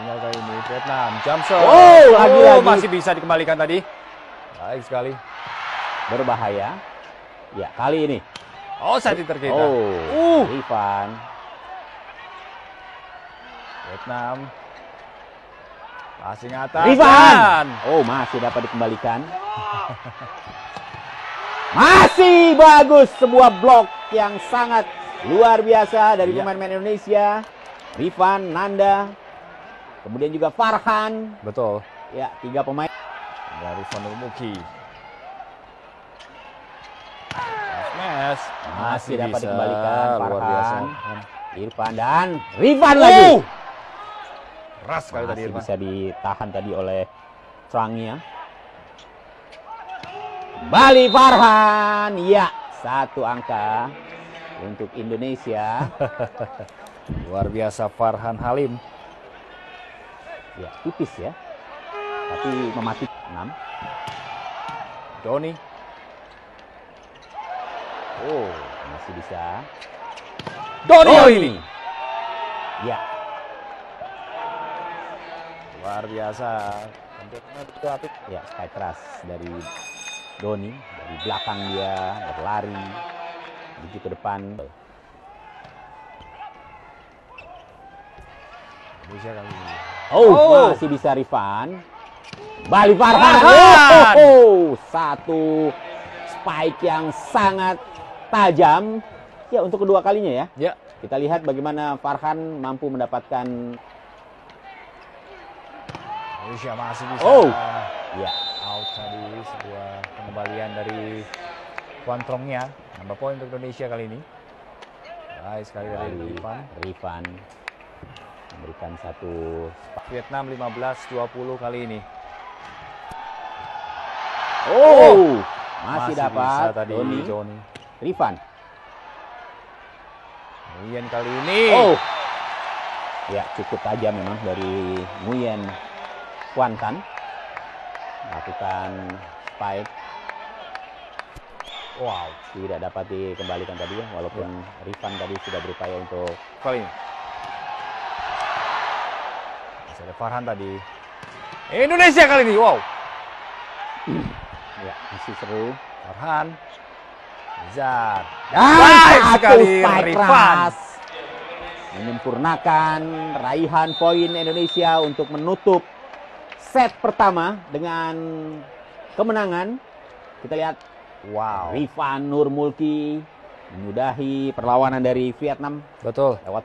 tinggal kali ini Vietnam. Jump shot. Oh, lagi-lagi. masih bisa dikembalikan tadi. Baik sekali. Berbahaya. Ya, kali ini. Oh, saat terkita. Oh, Uh. Rifan. Vietnam. Passing atas. Rifan. dan- Oh, masih dapat dikembalikan. Masih bagus sebuah blok yang sangat luar biasa dari Iya. pemain-pemain Indonesia. Rifan, Nanda, kemudian juga Farhan. Betul. Ya, tiga pemain. Dari Vanumuki. Smash. Masih dapat dikembalikan Luar biasa. Farhan. Irfan dan Rifan lagi. Uh. Keras sekali tadi Masih Irfan. bisa ditahan tadi oleh Trangnya. Bali Farhan. Ya, satu angka untuk Indonesia. Luar biasa Farhan Halim. Ya, tipis ya. Tapi memati 6. Doni. Oh, masih bisa. Doni Oh, ini. Ya, Luar biasa. Ya strike keras dari Doni dari belakang dia berlari menuju ke depan. Indonesia kali ini. Oh, Oh. masih bisa Rifan. Bali Farhan. Farhan. Oh, oh, satu spike yang sangat tajam. Ya, untuk kedua kalinya ya. Ya. Kita lihat bagaimana Farhan mampu mendapatkan Indonesia masih bisa. Oh. Ya, Out tadi sebuah pengembalian dari Kuantrongnya. Nambah poin untuk Indonesia kali ini. Baik sekali dari Rifan. Rifan memberikan satu. Vietnam 15-20 kali ini. Oh, masih, bisa dapat tadi Doni. Doni. Rifan. Nguyen kali ini. Oh. Ya, cukup tajam memang dari Nguyen Kuantan. Melakukan spike. Wow. Tidak dapat dikembalikan tadi ya, walaupun Rifan tadi sudah berupaya untuk Kali ini. Ada Farhan tadi. Indonesia kali ini. Wow. ya masih seru. Farhan. Zar. Dan Baik satu sekali, Rifan. Menyempurnakan raihan poin Indonesia untuk menutup set pertama dengan kemenangan. Kita lihat Wow. Rifan Nur Mulki menyudahi perlawanan dari Vietnam Betul. lewat